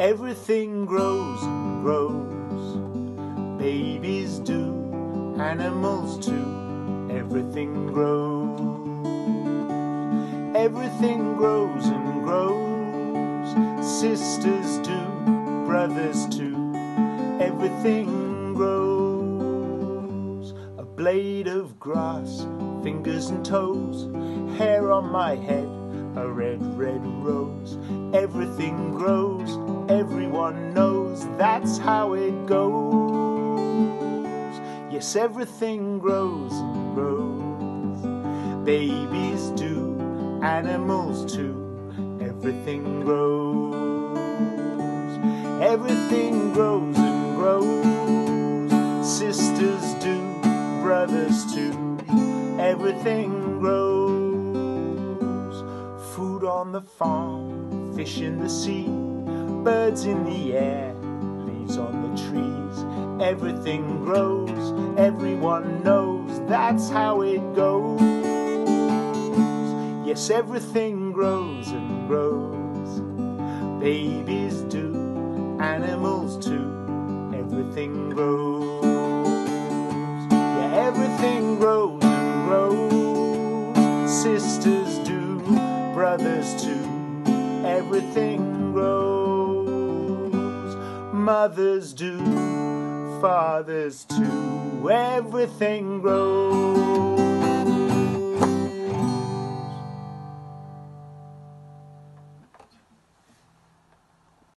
Everything grows and grows. Babies do, animals too. Everything grows. Everything grows and grows. Sisters do, brothers too. Everything grows. A blade of grass, fingers and toes, hair on my head, a red, red rose. Everything grows, everyone knows that's how it goes. Yes, everything grows and grows. Babies do, animals too. Everything grows. Everything grows and grows. Sisters do, brothers too. Everything grows. On the farm, fish in the sea, birds in the air, leaves on the trees. Everything grows, everyone knows that's how it goes. Yes, everything grows and grows. Babies do, animals too. Everything grows. Yeah, everything grows and grows. Sisters brothers too. Everything grows. Mothers do, fathers too. Everything grows.